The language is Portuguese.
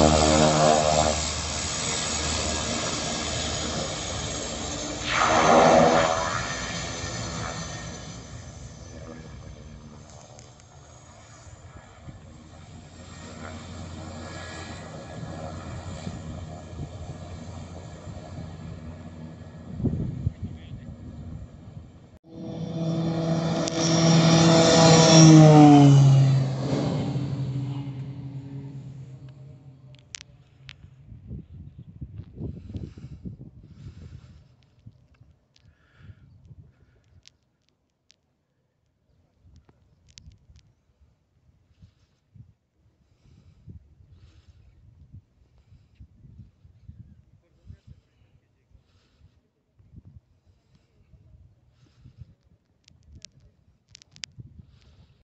Música